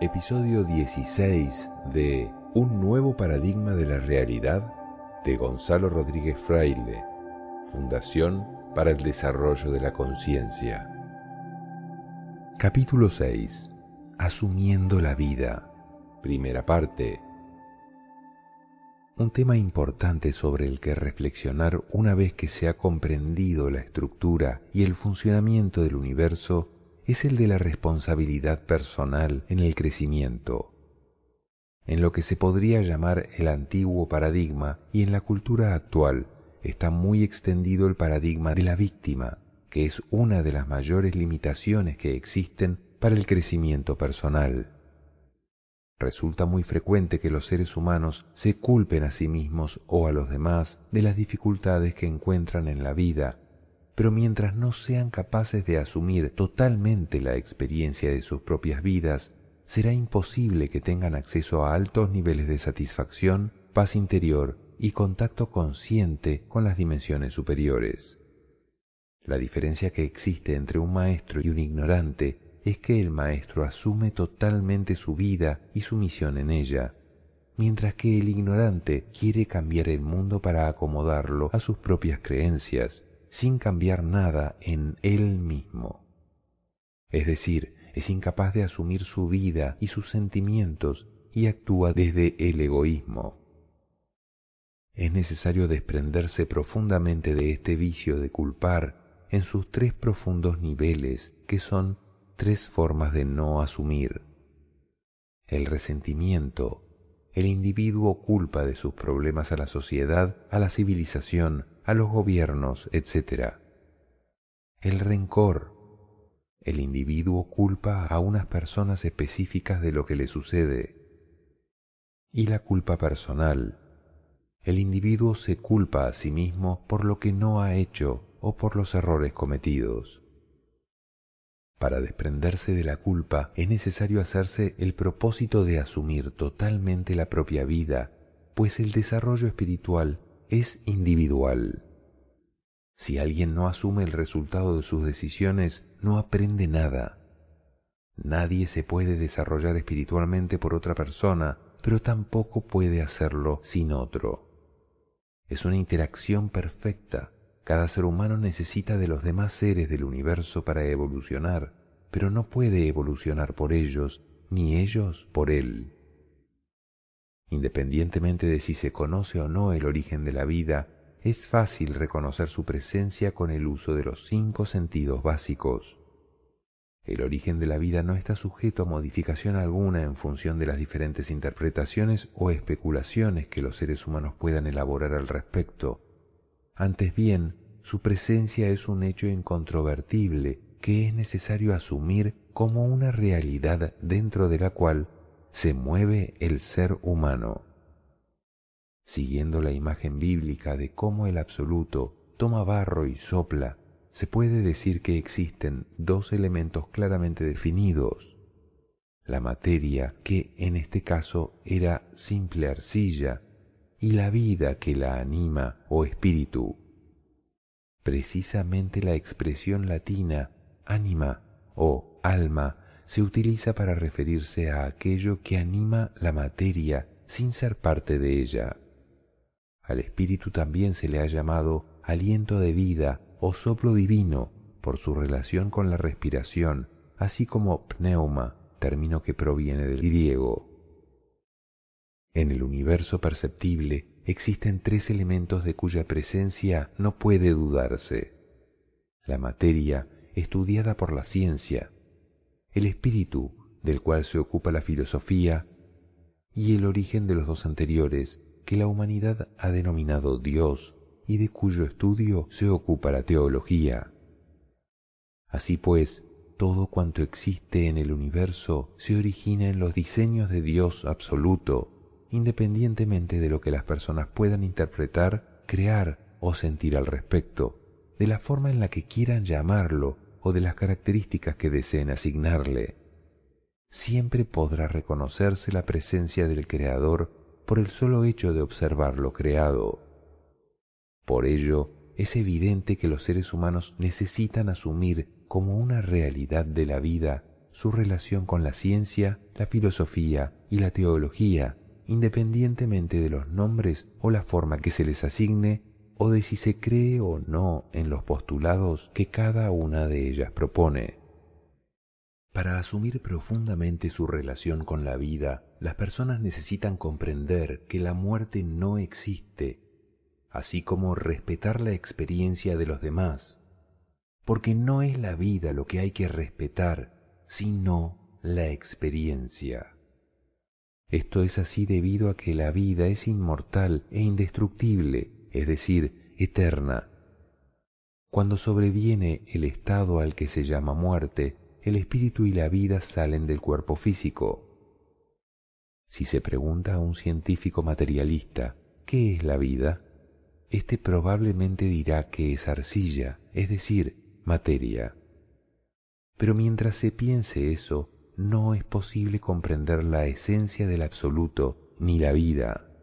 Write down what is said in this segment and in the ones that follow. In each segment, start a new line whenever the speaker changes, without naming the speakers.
episodio 16 de Un nuevo paradigma de la realidad de Gonzalo Rodríguez Fraile, Fundación para el Desarrollo de la Conciencia. Capítulo 6. Asumiendo la vida. Primera parte. Un tema importante sobre el que reflexionar una vez que se ha comprendido la estructura y el funcionamiento del universo es el de la responsabilidad personal en el crecimiento. En lo que se podría llamar el antiguo paradigma y en la cultura actual está muy extendido el paradigma de la víctima, que es una de las mayores limitaciones que existen para el crecimiento personal. Resulta muy frecuente que los seres humanos se culpen a sí mismos o a los demás de las dificultades que encuentran en la vida pero mientras no sean capaces de asumir totalmente la experiencia de sus propias vidas, será imposible que tengan acceso a altos niveles de satisfacción, paz interior y contacto consciente con las dimensiones superiores. La diferencia que existe entre un maestro y un ignorante es que el maestro asume totalmente su vida y su misión en ella, mientras que el ignorante quiere cambiar el mundo para acomodarlo a sus propias creencias sin cambiar nada en él mismo. Es decir, es incapaz de asumir su vida y sus sentimientos y actúa desde el egoísmo. Es necesario desprenderse profundamente de este vicio de culpar en sus tres profundos niveles, que son tres formas de no asumir. El resentimiento, el individuo culpa de sus problemas a la sociedad, a la civilización, a los gobiernos, etc. El rencor. El individuo culpa a unas personas específicas de lo que le sucede. Y la culpa personal. El individuo se culpa a sí mismo por lo que no ha hecho o por los errores cometidos. Para desprenderse de la culpa es necesario hacerse el propósito de asumir totalmente la propia vida, pues el desarrollo espiritual es individual. Si alguien no asume el resultado de sus decisiones, no aprende nada. Nadie se puede desarrollar espiritualmente por otra persona, pero tampoco puede hacerlo sin otro. Es una interacción perfecta. Cada ser humano necesita de los demás seres del universo para evolucionar, pero no puede evolucionar por ellos, ni ellos por él. Independientemente de si se conoce o no el origen de la vida, es fácil reconocer su presencia con el uso de los cinco sentidos básicos. El origen de la vida no está sujeto a modificación alguna en función de las diferentes interpretaciones o especulaciones que los seres humanos puedan elaborar al respecto. Antes bien, su presencia es un hecho incontrovertible que es necesario asumir como una realidad dentro de la cual se mueve el ser humano. Siguiendo la imagen bíblica de cómo el absoluto toma barro y sopla, se puede decir que existen dos elementos claramente definidos. La materia, que en este caso era simple arcilla, y la vida que la anima o espíritu. Precisamente la expresión latina ánima o alma se utiliza para referirse a aquello que anima la materia sin ser parte de ella. Al espíritu también se le ha llamado aliento de vida o soplo divino por su relación con la respiración, así como pneuma, término que proviene del griego. En el universo perceptible existen tres elementos de cuya presencia no puede dudarse. La materia, estudiada por la ciencia, el espíritu del cual se ocupa la filosofía y el origen de los dos anteriores que la humanidad ha denominado Dios y de cuyo estudio se ocupa la teología. Así pues, todo cuanto existe en el universo se origina en los diseños de Dios absoluto, independientemente de lo que las personas puedan interpretar, crear o sentir al respecto, de la forma en la que quieran llamarlo o de las características que deseen asignarle. Siempre podrá reconocerse la presencia del Creador por el solo hecho de observar lo creado. Por ello, es evidente que los seres humanos necesitan asumir como una realidad de la vida su relación con la ciencia, la filosofía y la teología, independientemente de los nombres o la forma que se les asigne o de si se cree o no en los postulados que cada una de ellas propone. Para asumir profundamente su relación con la vida, las personas necesitan comprender que la muerte no existe, así como respetar la experiencia de los demás, porque no es la vida lo que hay que respetar, sino la experiencia. Esto es así debido a que la vida es inmortal e indestructible, es decir, eterna. Cuando sobreviene el estado al que se llama muerte, el espíritu y la vida salen del cuerpo físico. Si se pregunta a un científico materialista, ¿qué es la vida? Este probablemente dirá que es arcilla, es decir, materia. Pero mientras se piense eso, no es posible comprender la esencia del absoluto ni la vida.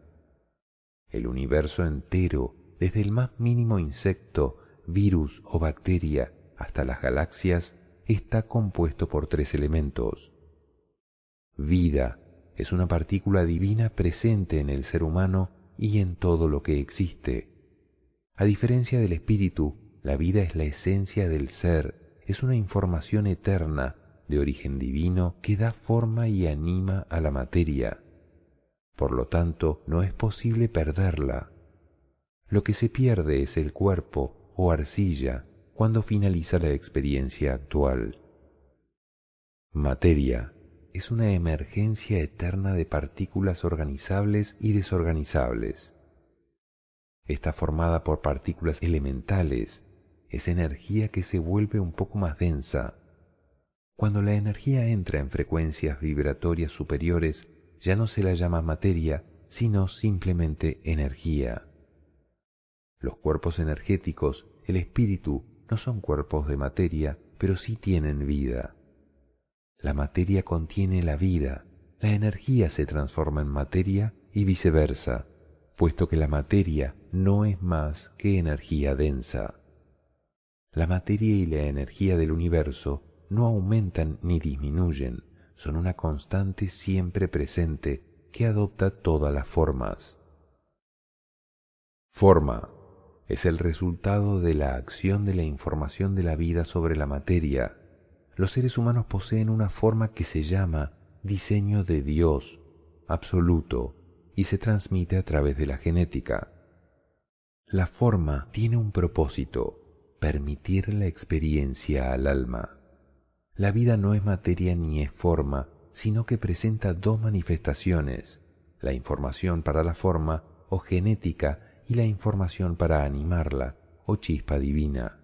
El universo entero, desde el más mínimo insecto, virus o bacteria, hasta las galaxias, está compuesto por tres elementos. Vida es una partícula divina presente en el ser humano y en todo lo que existe. A diferencia del espíritu, la vida es la esencia del ser, es una información eterna de origen divino que da forma y anima a la materia. Por lo tanto, no es posible perderla. Lo que se pierde es el cuerpo o arcilla cuando finaliza la experiencia actual. Materia es una emergencia eterna de partículas organizables y desorganizables. Está formada por partículas elementales, es energía que se vuelve un poco más densa. Cuando la energía entra en frecuencias vibratorias superiores, ya no se la llama materia, sino simplemente energía. Los cuerpos energéticos, el espíritu, no son cuerpos de materia, pero sí tienen vida. La materia contiene la vida, la energía se transforma en materia y viceversa, puesto que la materia no es más que energía densa. La materia y la energía del universo no aumentan ni disminuyen, son una constante siempre presente que adopta todas las formas. Forma es el resultado de la acción de la información de la vida sobre la materia. Los seres humanos poseen una forma que se llama diseño de Dios, absoluto, y se transmite a través de la genética. La forma tiene un propósito, permitir la experiencia al alma. La vida no es materia ni es forma, sino que presenta dos manifestaciones, la información para la forma o genética y la información para animarla o chispa divina.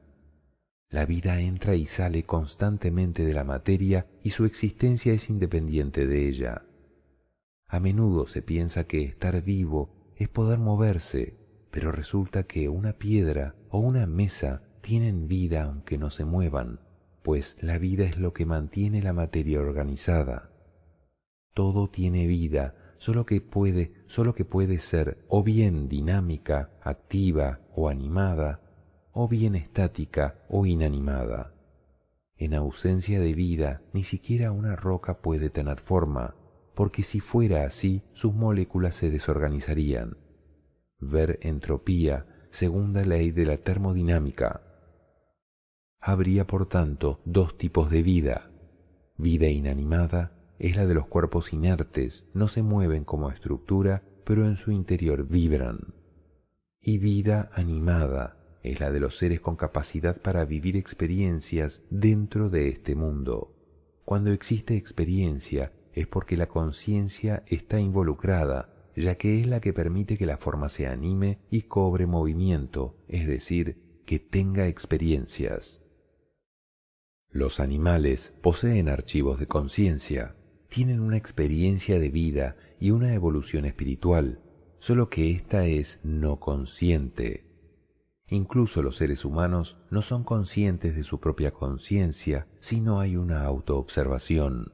La vida entra y sale constantemente de la materia y su existencia es independiente de ella. A menudo se piensa que estar vivo es poder moverse, pero resulta que una piedra o una mesa tienen vida aunque no se muevan, pues la vida es lo que mantiene la materia organizada. Todo tiene vida solo que puede, solo que puede ser o bien dinámica, activa o animada, o bien estática o inanimada. En ausencia de vida, ni siquiera una roca puede tener forma, porque si fuera así, sus moléculas se desorganizarían. Ver entropía, segunda ley de la termodinámica. Habría, por tanto, dos tipos de vida, vida inanimada es la de los cuerpos inertes, no se mueven como estructura, pero en su interior vibran. Y vida animada es la de los seres con capacidad para vivir experiencias dentro de este mundo. Cuando existe experiencia es porque la conciencia está involucrada, ya que es la que permite que la forma se anime y cobre movimiento, es decir, que tenga experiencias. Los animales poseen archivos de conciencia, tienen una experiencia de vida y una evolución espiritual, solo que ésta es no consciente. Incluso los seres humanos no son conscientes de su propia conciencia si no hay una autoobservación.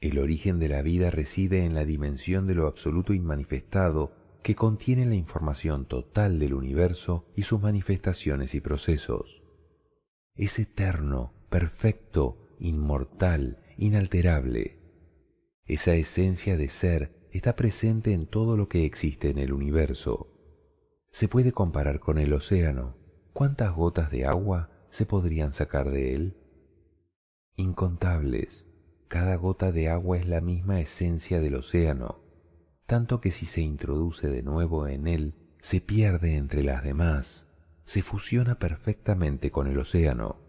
El origen de la vida reside en la dimensión de lo absoluto inmanifestado que contiene la información total del universo y sus manifestaciones y procesos. Es eterno, perfecto, inmortal inalterable. Esa esencia de ser está presente en todo lo que existe en el universo. Se puede comparar con el océano. ¿Cuántas gotas de agua se podrían sacar de él? Incontables. Cada gota de agua es la misma esencia del océano, tanto que si se introduce de nuevo en él, se pierde entre las demás, se fusiona perfectamente con el océano.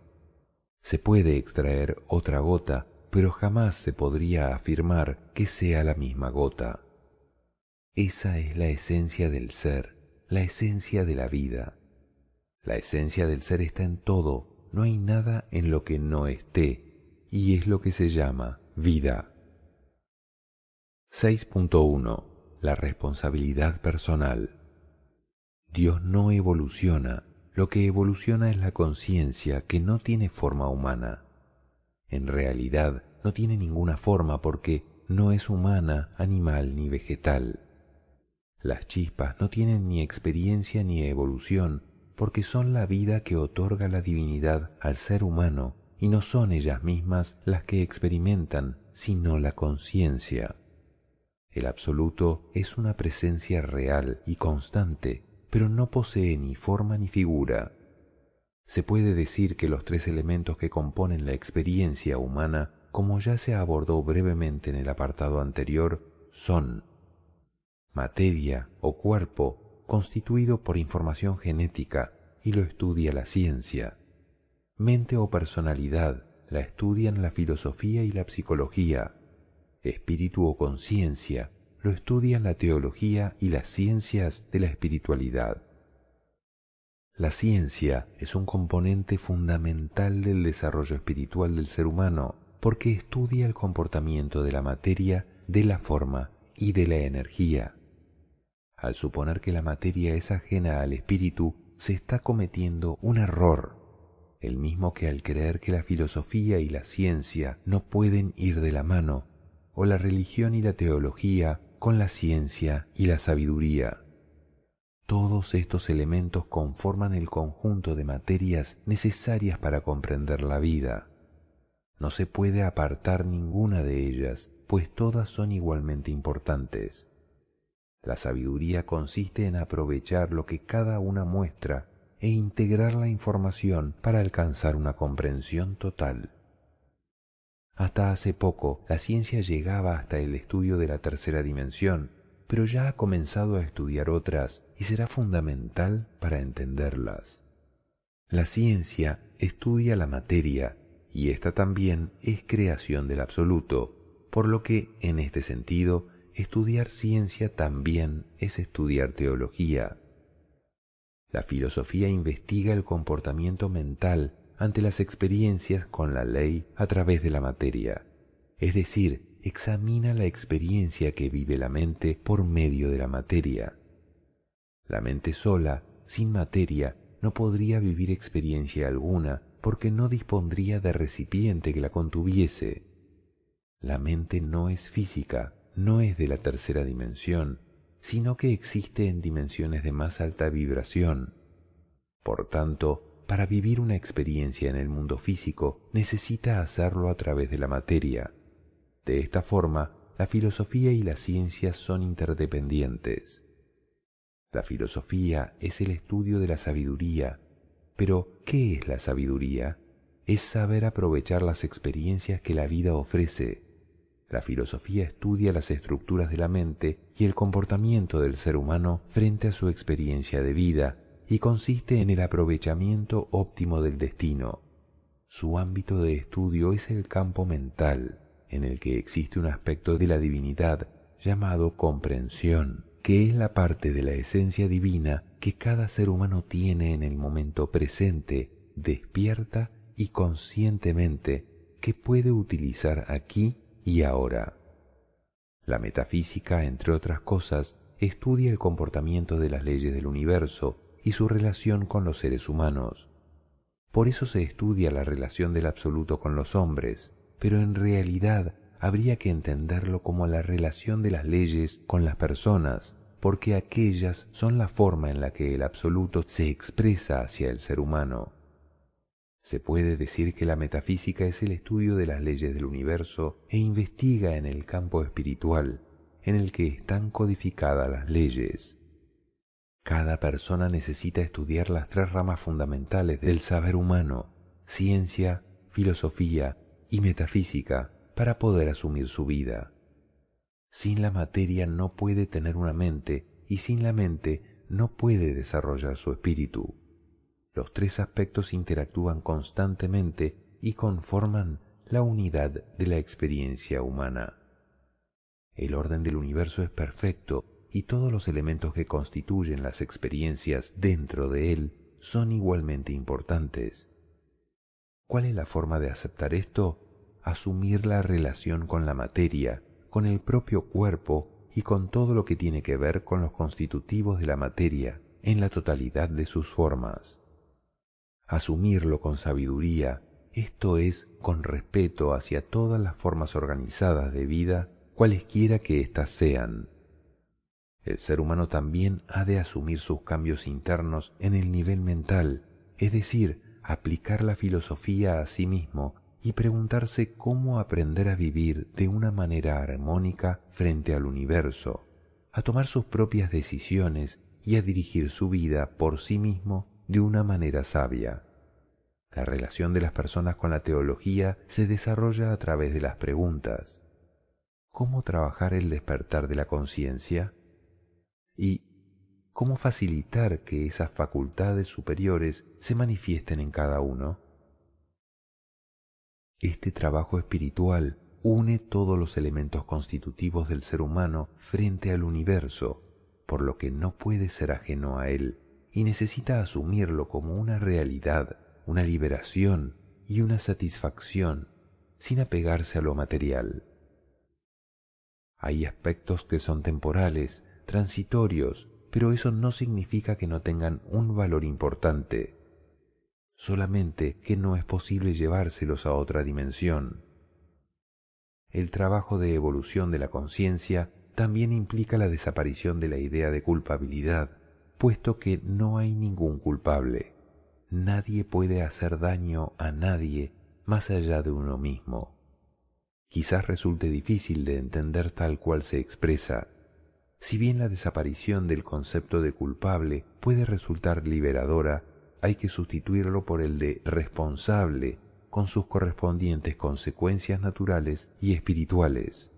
Se puede extraer otra gota, pero jamás se podría afirmar que sea la misma gota. Esa es la esencia del ser, la esencia de la vida. La esencia del ser está en todo, no hay nada en lo que no esté, y es lo que se llama vida. 6.1 La responsabilidad personal. Dios no evoluciona, lo que evoluciona es la conciencia que no tiene forma humana. En realidad no tiene ninguna forma porque no es humana, animal ni vegetal. Las chispas no tienen ni experiencia ni evolución porque son la vida que otorga la divinidad al ser humano y no son ellas mismas las que experimentan, sino la conciencia. El absoluto es una presencia real y constante, pero no posee ni forma ni figura. Se puede decir que los tres elementos que componen la experiencia humana, como ya se abordó brevemente en el apartado anterior, son materia o cuerpo constituido por información genética y lo estudia la ciencia, mente o personalidad la estudian la filosofía y la psicología, espíritu o conciencia lo estudian la teología y las ciencias de la espiritualidad. La ciencia es un componente fundamental del desarrollo espiritual del ser humano porque estudia el comportamiento de la materia, de la forma y de la energía. Al suponer que la materia es ajena al espíritu, se está cometiendo un error, el mismo que al creer que la filosofía y la ciencia no pueden ir de la mano, o la religión y la teología con la ciencia y la sabiduría. Todos estos elementos conforman el conjunto de materias necesarias para comprender la vida. No se puede apartar ninguna de ellas, pues todas son igualmente importantes. La sabiduría consiste en aprovechar lo que cada una muestra e integrar la información para alcanzar una comprensión total. Hasta hace poco la ciencia llegaba hasta el estudio de la tercera dimensión, pero ya ha comenzado a estudiar otras y será fundamental para entenderlas. La ciencia estudia la materia y esta también es creación del absoluto, por lo que, en este sentido, estudiar ciencia también es estudiar teología. La filosofía investiga el comportamiento mental ante las experiencias con la ley a través de la materia, es decir, examina la experiencia que vive la mente por medio de la materia. La mente sola, sin materia, no podría vivir experiencia alguna porque no dispondría de recipiente que la contuviese. La mente no es física, no es de la tercera dimensión, sino que existe en dimensiones de más alta vibración. Por tanto, para vivir una experiencia en el mundo físico necesita hacerlo a través de la materia. De esta forma, la filosofía y la ciencia son interdependientes. La filosofía es el estudio de la sabiduría, pero ¿qué es la sabiduría? Es saber aprovechar las experiencias que la vida ofrece. La filosofía estudia las estructuras de la mente y el comportamiento del ser humano frente a su experiencia de vida y consiste en el aprovechamiento óptimo del destino. Su ámbito de estudio es el campo mental, en el que existe un aspecto de la divinidad llamado comprensión, que es la parte de la esencia divina que cada ser humano tiene en el momento presente, despierta y conscientemente, que puede utilizar aquí y ahora. La metafísica, entre otras cosas, estudia el comportamiento de las leyes del universo y su relación con los seres humanos. Por eso se estudia la relación del absoluto con los hombres, pero en realidad habría que entenderlo como la relación de las leyes con las personas, porque aquellas son la forma en la que el absoluto se expresa hacia el ser humano. Se puede decir que la metafísica es el estudio de las leyes del universo e investiga en el campo espiritual en el que están codificadas las leyes. Cada persona necesita estudiar las tres ramas fundamentales del saber humano, ciencia, filosofía y metafísica, para poder asumir su vida. Sin la materia no puede tener una mente y sin la mente no puede desarrollar su espíritu. Los tres aspectos interactúan constantemente y conforman la unidad de la experiencia humana. El orden del universo es perfecto y todos los elementos que constituyen las experiencias dentro de él son igualmente importantes. ¿Cuál es la forma de aceptar esto? Asumir la relación con la materia, con el propio cuerpo y con todo lo que tiene que ver con los constitutivos de la materia en la totalidad de sus formas asumirlo con sabiduría, esto es, con respeto hacia todas las formas organizadas de vida, cualesquiera que éstas sean. El ser humano también ha de asumir sus cambios internos en el nivel mental, es decir, aplicar la filosofía a sí mismo y preguntarse cómo aprender a vivir de una manera armónica frente al universo, a tomar sus propias decisiones y a dirigir su vida por sí mismo de una manera sabia. La relación de las personas con la teología se desarrolla a través de las preguntas. ¿Cómo trabajar el despertar de la conciencia? ¿Y cómo facilitar que esas facultades superiores se manifiesten en cada uno? Este trabajo espiritual une todos los elementos constitutivos del ser humano frente al universo, por lo que no puede ser ajeno a él y necesita asumirlo como una realidad, una liberación y una satisfacción sin apegarse a lo material. Hay aspectos que son temporales, transitorios, pero eso no significa que no tengan un valor importante, solamente que no es posible llevárselos a otra dimensión. El trabajo de evolución de la conciencia también implica la desaparición de la idea de culpabilidad, puesto que no hay ningún culpable. Nadie puede hacer daño a nadie más allá de uno mismo. Quizás resulte difícil de entender tal cual se expresa. Si bien la desaparición del concepto de culpable puede resultar liberadora, hay que sustituirlo por el de responsable, con sus correspondientes consecuencias naturales y espirituales.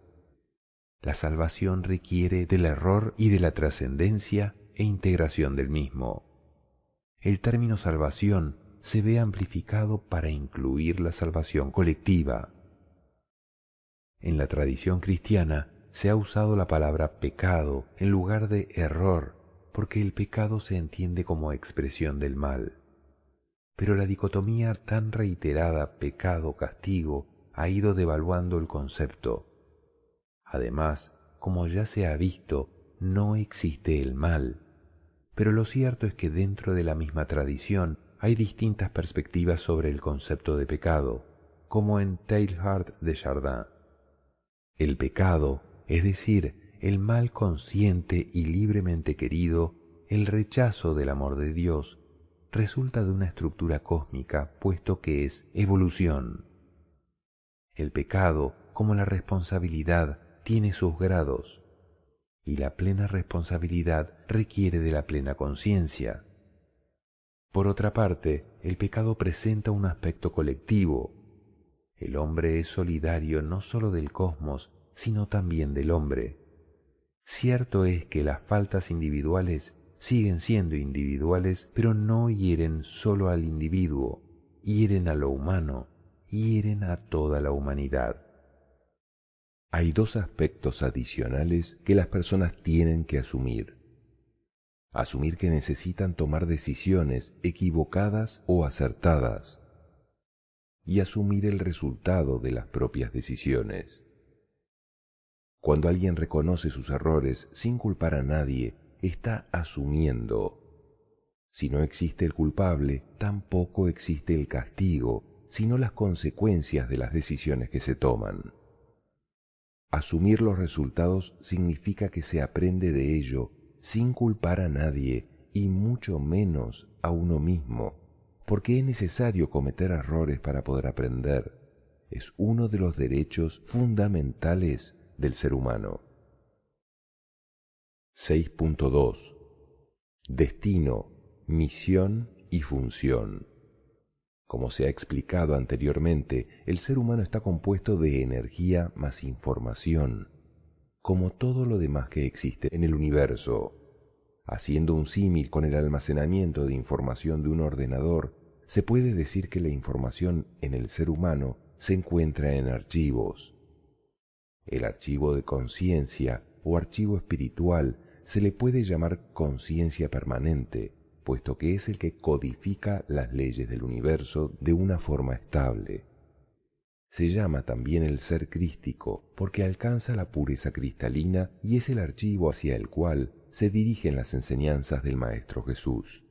La salvación requiere del error y de la trascendencia e integración del mismo. El término salvación se ve amplificado para incluir la salvación colectiva. En la tradición cristiana se ha usado la palabra pecado en lugar de error porque el pecado se entiende como expresión del mal. Pero la dicotomía tan reiterada pecado-castigo ha ido devaluando el concepto. Además, como ya se ha visto, no existe el mal, pero lo cierto es que dentro de la misma tradición hay distintas perspectivas sobre el concepto de pecado, como en Teilhard de Chardin. El pecado, es decir, el mal consciente y libremente querido, el rechazo del amor de Dios, resulta de una estructura cósmica, puesto que es evolución. El pecado, como la responsabilidad, tiene sus grados, y la plena responsabilidad requiere de la plena conciencia. Por otra parte, el pecado presenta un aspecto colectivo. El hombre es solidario no sólo del cosmos, sino también del hombre. Cierto es que las faltas individuales siguen siendo individuales, pero no hieren sólo al individuo, hieren a lo humano, hieren a toda la humanidad. Hay dos aspectos adicionales que las personas tienen que asumir. Asumir que necesitan tomar decisiones equivocadas o acertadas y asumir el resultado de las propias decisiones. Cuando alguien reconoce sus errores sin culpar a nadie, está asumiendo. Si no existe el culpable, tampoco existe el castigo, sino las consecuencias de las decisiones que se toman. Asumir los resultados significa que se aprende de ello sin culpar a nadie y mucho menos a uno mismo, porque es necesario cometer errores para poder aprender. Es uno de los derechos fundamentales del ser humano. 6.2 Destino, misión y función. Como se ha explicado anteriormente, el ser humano está compuesto de energía más información, como todo lo demás que existe en el universo. Haciendo un símil con el almacenamiento de información de un ordenador, se puede decir que la información en el ser humano se encuentra en archivos. El archivo de conciencia o archivo espiritual se le puede llamar conciencia permanente, puesto que es el que codifica las leyes del universo de una forma estable. Se llama también el ser crístico porque alcanza la pureza cristalina y es el archivo hacia el cual se dirigen las enseñanzas del Maestro Jesús.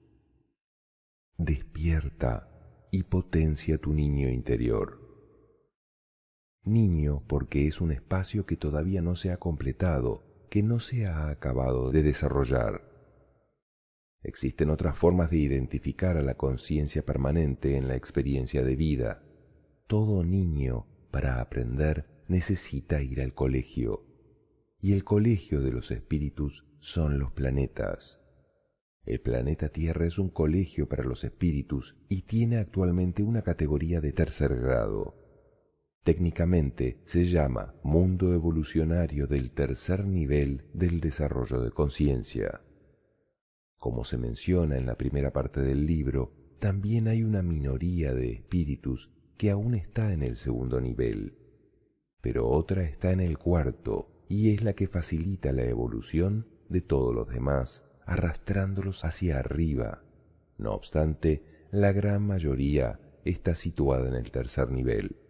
Despierta y potencia tu niño interior. Niño porque es un espacio que todavía no se ha completado, que no se ha acabado de desarrollar. Existen otras formas de identificar a la conciencia permanente en la experiencia de vida. Todo niño, para aprender, necesita ir al colegio. Y el colegio de los espíritus son los planetas. El planeta Tierra es un colegio para los espíritus y tiene actualmente una categoría de tercer grado. Técnicamente se llama mundo evolucionario del tercer nivel del desarrollo de conciencia. Como se menciona en la primera parte del libro, también hay una minoría de espíritus que aún está en el segundo nivel, pero otra está en el cuarto y es la que facilita la evolución de todos los demás, arrastrándolos hacia arriba. No obstante, la gran mayoría está situada en el tercer nivel.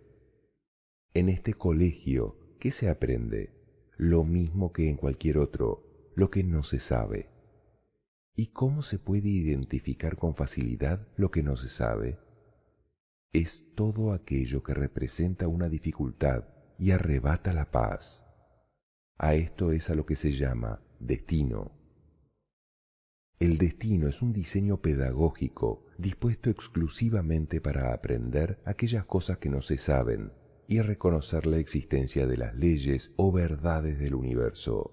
En este colegio, ¿qué se aprende? Lo mismo que en cualquier otro, lo que no se sabe. ¿Y cómo se puede identificar con facilidad lo que no se sabe? Es todo aquello que representa una dificultad y arrebata la paz. A esto es a lo que se llama destino. El destino es un diseño pedagógico dispuesto exclusivamente para aprender aquellas cosas que no se saben y reconocer la existencia de las leyes o verdades del universo.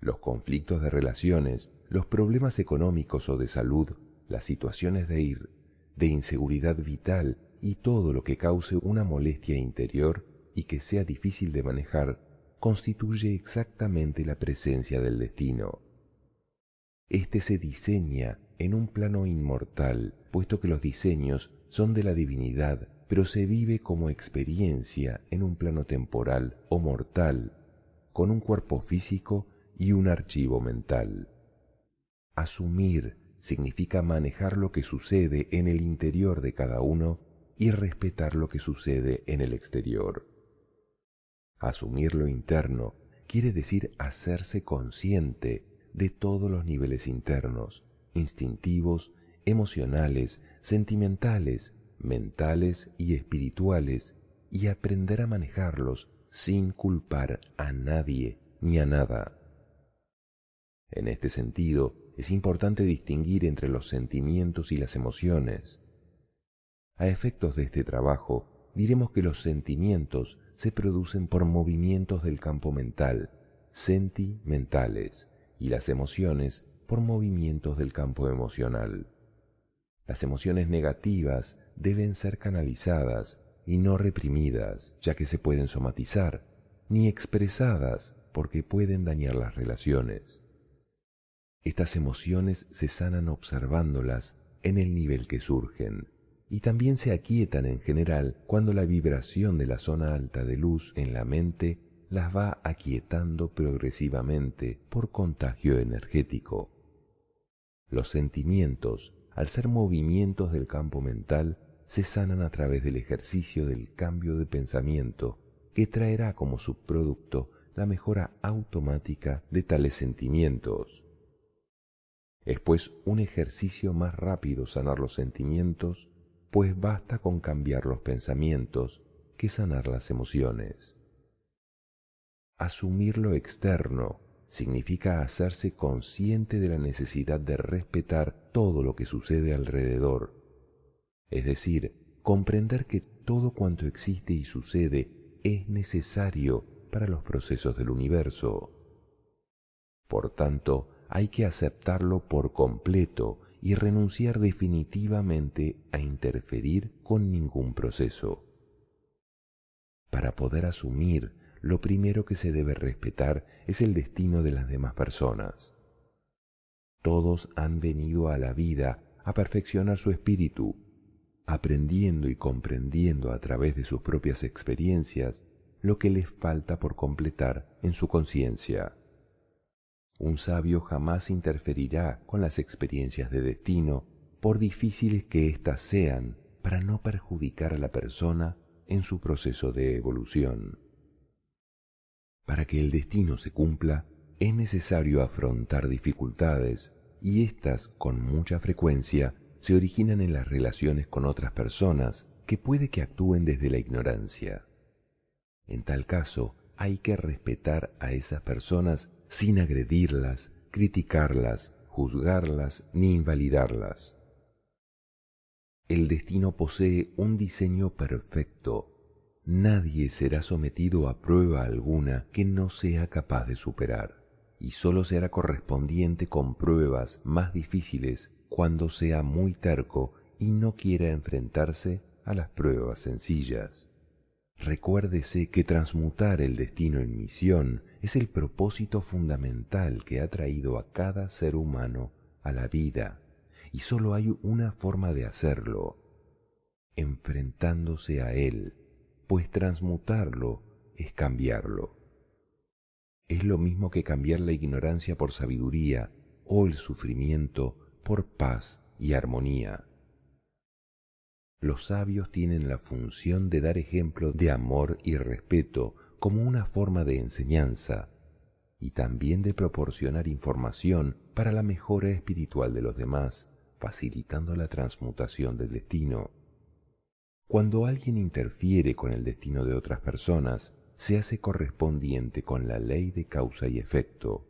Los conflictos de relaciones los problemas económicos o de salud, las situaciones de ir, de inseguridad vital y todo lo que cause una molestia interior y que sea difícil de manejar, constituye exactamente la presencia del destino. Este se diseña en un plano inmortal, puesto que los diseños son de la divinidad, pero se vive como experiencia en un plano temporal o mortal, con un cuerpo físico y un archivo mental. Asumir significa manejar lo que sucede en el interior de cada uno y respetar lo que sucede en el exterior. Asumir lo interno quiere decir hacerse consciente de todos los niveles internos, instintivos, emocionales, sentimentales, mentales y espirituales, y aprender a manejarlos sin culpar a nadie ni a nada. En este sentido, es importante distinguir entre los sentimientos y las emociones. A efectos de este trabajo, diremos que los sentimientos se producen por movimientos del campo mental, sentimentales, y las emociones por movimientos del campo emocional. Las emociones negativas deben ser canalizadas y no reprimidas, ya que se pueden somatizar, ni expresadas porque pueden dañar las relaciones. Estas emociones se sanan observándolas en el nivel que surgen y también se aquietan en general cuando la vibración de la zona alta de luz en la mente las va aquietando progresivamente por contagio energético. Los sentimientos, al ser movimientos del campo mental, se sanan a través del ejercicio del cambio de pensamiento que traerá como subproducto la mejora automática de tales sentimientos. Es pues un ejercicio más rápido sanar los sentimientos, pues basta con cambiar los pensamientos que sanar las emociones. Asumir lo externo significa hacerse consciente de la necesidad de respetar todo lo que sucede alrededor es decir, comprender que todo cuanto existe y sucede es necesario para los procesos del universo. Por tanto, hay que aceptarlo por completo y renunciar definitivamente a interferir con ningún proceso. Para poder asumir, lo primero que se debe respetar es el destino de las demás personas. Todos han venido a la vida a perfeccionar su espíritu, aprendiendo y comprendiendo a través de sus propias experiencias lo que les falta por completar en su conciencia. Un sabio jamás interferirá con las experiencias de destino, por difíciles que éstas sean, para no perjudicar a la persona en su proceso de evolución. Para que el destino se cumpla, es necesario afrontar dificultades y éstas con mucha frecuencia se originan en las relaciones con otras personas que puede que actúen desde la ignorancia. En tal caso, hay que respetar a esas personas sin agredirlas, criticarlas, juzgarlas ni invalidarlas. El destino posee un diseño perfecto. Nadie será sometido a prueba alguna que no sea capaz de superar, y sólo será correspondiente con pruebas más difíciles cuando sea muy terco y no quiera enfrentarse a las pruebas sencillas. Recuérdese que transmutar el destino en misión es el propósito fundamental que ha traído a cada ser humano a la vida, y sólo hay una forma de hacerlo, enfrentándose a él, pues transmutarlo es cambiarlo. Es lo mismo que cambiar la ignorancia por sabiduría o el sufrimiento por paz y armonía. Los sabios tienen la función de dar ejemplo de amor y respeto como una forma de enseñanza y también de proporcionar información para la mejora espiritual de los demás, facilitando la transmutación del destino. Cuando alguien interfiere con el destino de otras personas, se hace correspondiente con la ley de causa y efecto.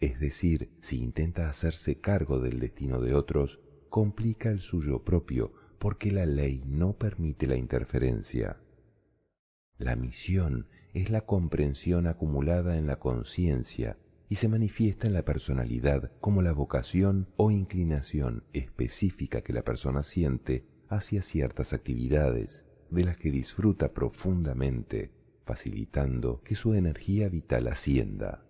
Es decir, si intenta hacerse cargo del destino de otros, complica el suyo propio porque la ley no permite la interferencia. La misión es la comprensión acumulada en la conciencia y se manifiesta en la personalidad como la vocación o inclinación específica que la persona siente hacia ciertas actividades de las que disfruta profundamente, facilitando que su energía vital ascienda.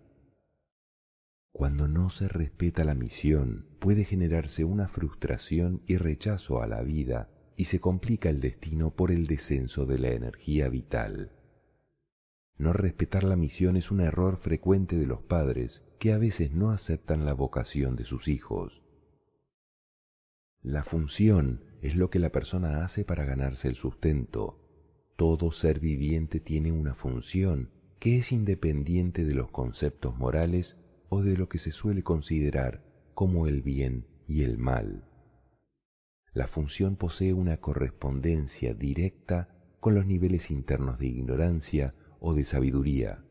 Cuando no se respeta la misión, puede generarse una frustración y rechazo a la vida y se complica el destino por el descenso de la energía vital. No respetar la misión es un error frecuente de los padres que a veces no aceptan la vocación de sus hijos. La función es lo que la persona hace para ganarse el sustento. Todo ser viviente tiene una función que es independiente de los conceptos morales o de lo que se suele considerar como el bien y el mal. La función posee una correspondencia directa con los niveles internos de ignorancia o de sabiduría.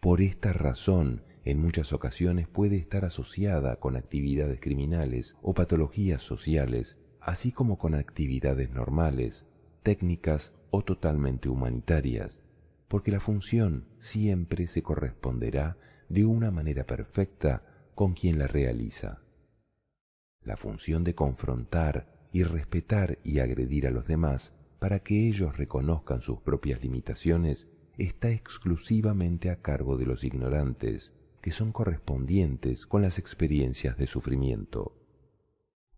Por esta razón, en muchas ocasiones puede estar asociada con actividades criminales o patologías sociales, así como con actividades normales, técnicas o totalmente humanitarias, porque la función siempre se corresponderá de una manera perfecta con quien la realiza. La función de confrontar y respetar y agredir a los demás para que ellos reconozcan sus propias limitaciones está exclusivamente a cargo de los ignorantes, que son correspondientes con las experiencias de sufrimiento.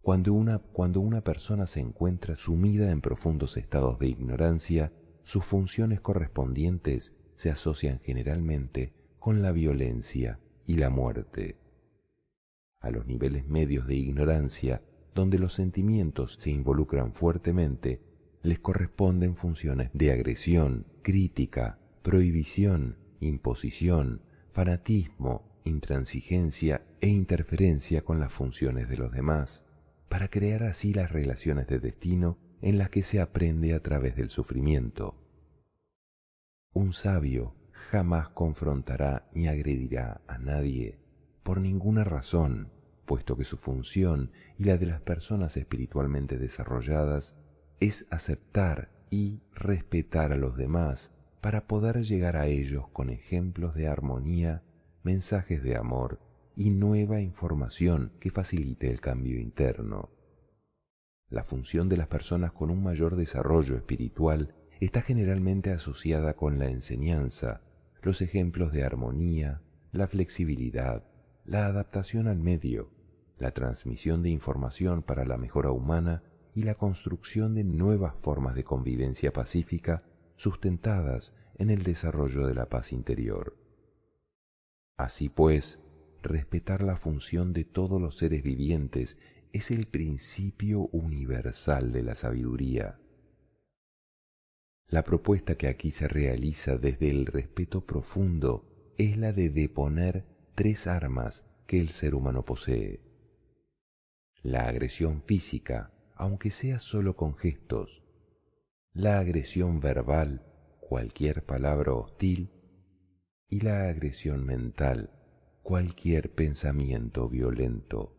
Cuando una, cuando una persona se encuentra sumida en profundos estados de ignorancia, sus funciones correspondientes se asocian generalmente con la violencia y la muerte. A los niveles medios de ignorancia, donde los sentimientos se involucran fuertemente, les corresponden funciones de agresión, crítica, prohibición, imposición, fanatismo, intransigencia e interferencia con las funciones de los demás, para crear así las relaciones de destino en las que se aprende a través del sufrimiento. Un sabio jamás confrontará ni agredirá a nadie por ninguna razón, puesto que su función y la de las personas espiritualmente desarrolladas es aceptar y respetar a los demás para poder llegar a ellos con ejemplos de armonía, mensajes de amor y nueva información que facilite el cambio interno. La función de las personas con un mayor desarrollo espiritual está generalmente asociada con la enseñanza, los ejemplos de armonía, la flexibilidad, la adaptación al medio, la transmisión de información para la mejora humana y la construcción de nuevas formas de convivencia pacífica sustentadas en el desarrollo de la paz interior. Así pues, respetar la función de todos los seres vivientes es el principio universal de la sabiduría. La propuesta que aquí se realiza desde el respeto profundo es la de deponer tres armas que el ser humano posee. La agresión física, aunque sea solo con gestos. La agresión verbal, cualquier palabra hostil. Y la agresión mental, cualquier pensamiento violento.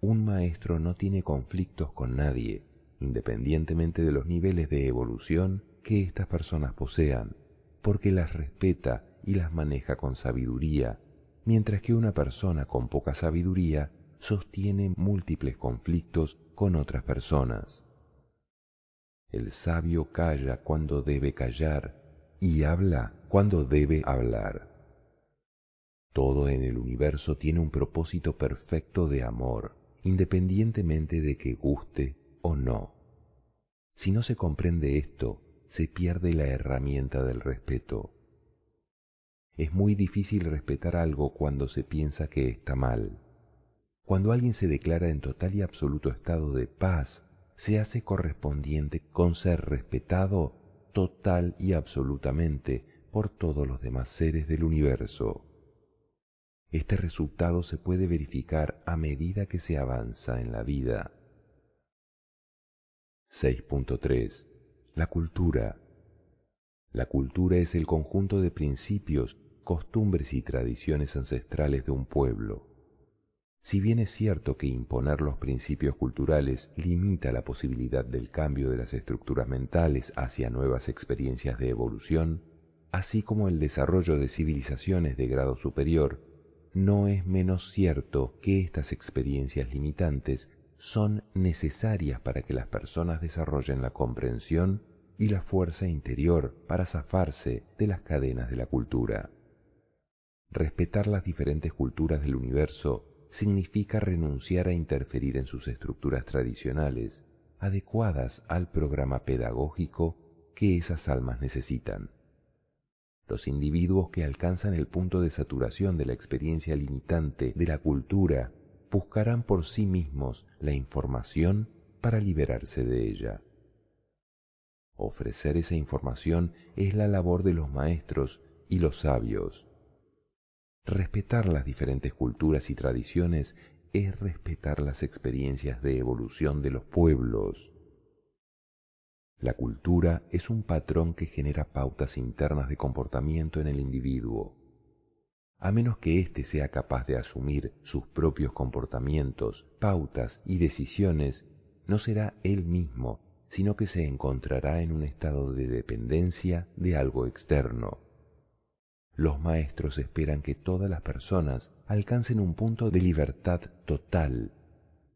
Un maestro no tiene conflictos con nadie, independientemente de los niveles de evolución que estas personas posean, porque las respeta y las maneja con sabiduría, mientras que una persona con poca sabiduría sostiene múltiples conflictos con otras personas. El sabio calla cuando debe callar y habla cuando debe hablar. Todo en el universo tiene un propósito perfecto de amor, independientemente de que guste o no. Si no se comprende esto, se pierde la herramienta del respeto. Es muy difícil respetar algo cuando se piensa que está mal. Cuando alguien se declara en total y absoluto estado de paz, se hace correspondiente con ser respetado total y absolutamente por todos los demás seres del universo. Este resultado se puede verificar a medida que se avanza en la vida. 6.3. La cultura. La cultura es el conjunto de principios, costumbres y tradiciones ancestrales de un pueblo. Si bien es cierto que imponer los principios culturales limita la posibilidad del cambio de las estructuras mentales hacia nuevas experiencias de evolución, así como el desarrollo de civilizaciones de grado superior, no es menos cierto que estas experiencias limitantes son necesarias para que las personas desarrollen la comprensión y la fuerza interior para zafarse de las cadenas de la cultura. Respetar las diferentes culturas del universo significa renunciar a interferir en sus estructuras tradicionales, adecuadas al programa pedagógico que esas almas necesitan. Los individuos que alcanzan el punto de saturación de la experiencia limitante de la cultura buscarán por sí mismos la información para liberarse de ella. Ofrecer esa información es la labor de los maestros y los sabios. Respetar las diferentes culturas y tradiciones es respetar las experiencias de evolución de los pueblos. La cultura es un patrón que genera pautas internas de comportamiento en el individuo. A menos que éste sea capaz de asumir sus propios comportamientos, pautas y decisiones, no será él mismo, sino que se encontrará en un estado de dependencia de algo externo. Los maestros esperan que todas las personas alcancen un punto de libertad total,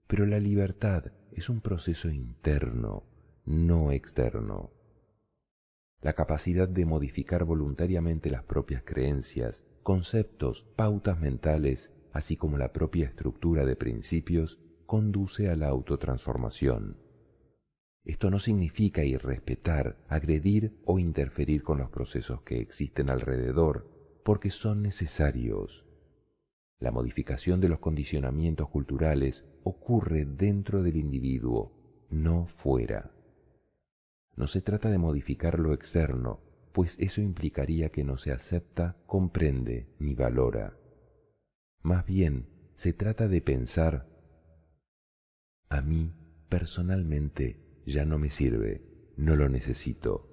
pero la libertad es un proceso interno, no externo. La capacidad de modificar voluntariamente las propias creencias, conceptos, pautas mentales, así como la propia estructura de principios, conduce a la autotransformación. Esto no significa irrespetar, agredir o interferir con los procesos que existen alrededor, porque son necesarios. La modificación de los condicionamientos culturales ocurre dentro del individuo, no fuera. No se trata de modificar lo externo, pues eso implicaría que no se acepta, comprende ni valora. Más bien, se trata de pensar, a mí, personalmente, ya no me sirve, no lo necesito.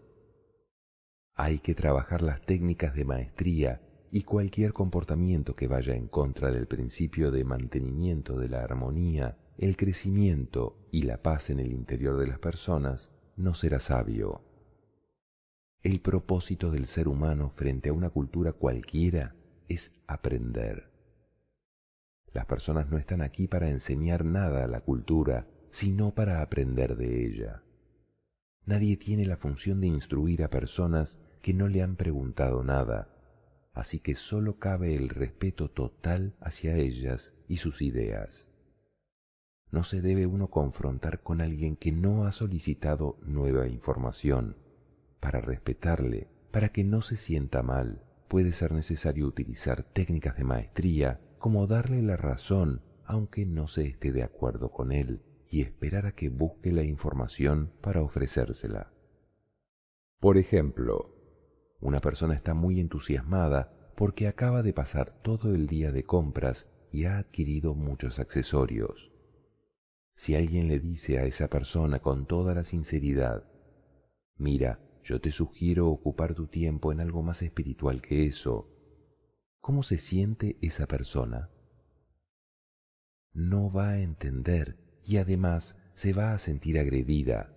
Hay que trabajar las técnicas de maestría y cualquier comportamiento que vaya en contra del principio de mantenimiento de la armonía, el crecimiento y la paz en el interior de las personas no será sabio. El propósito del ser humano frente a una cultura cualquiera es aprender. Las personas no están aquí para enseñar nada a la cultura, sino para aprender de ella. Nadie tiene la función de instruir a personas que no le han preguntado nada, así que solo cabe el respeto total hacia ellas y sus ideas. No se debe uno confrontar con alguien que no ha solicitado nueva información. Para respetarle, para que no se sienta mal, puede ser necesario utilizar técnicas de maestría como darle la razón aunque no se esté de acuerdo con él y esperar a que busque la información para ofrecérsela. Por ejemplo, una persona está muy entusiasmada porque acaba de pasar todo el día de compras y ha adquirido muchos accesorios. Si alguien le dice a esa persona con toda la sinceridad, mira, yo te sugiero ocupar tu tiempo en algo más espiritual que eso, ¿cómo se siente esa persona? No va a entender y además se va a sentir agredida.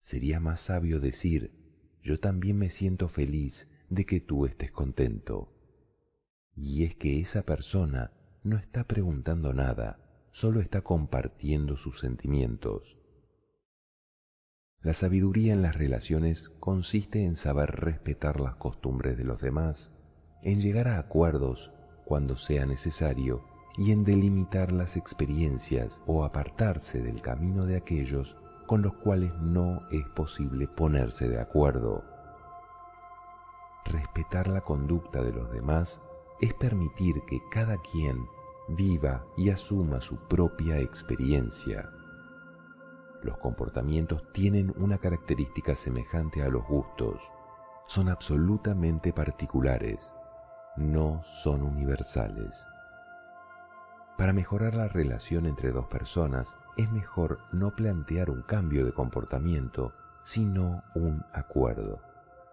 Sería más sabio decir, yo también me siento feliz de que tú estés contento. Y es que esa persona no está preguntando nada, solo está compartiendo sus sentimientos. La sabiduría en las relaciones consiste en saber respetar las costumbres de los demás, en llegar a acuerdos cuando sea necesario y en delimitar las experiencias o apartarse del camino de aquellos con los cuales no es posible ponerse de acuerdo. Respetar la conducta de los demás es permitir que cada quien viva y asuma su propia experiencia. Los comportamientos tienen una característica semejante a los gustos. Son absolutamente particulares, no son universales. Para mejorar la relación entre dos personas es mejor no plantear un cambio de comportamiento, sino un acuerdo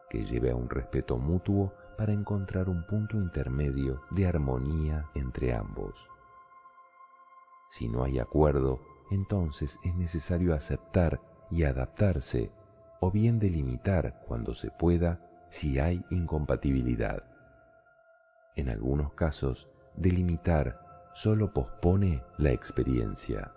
que lleve a un respeto mutuo para encontrar un punto intermedio de armonía entre ambos. Si no hay acuerdo, entonces es necesario aceptar y adaptarse, o bien delimitar cuando se pueda si hay incompatibilidad. En algunos casos, delimitar solo pospone la experiencia.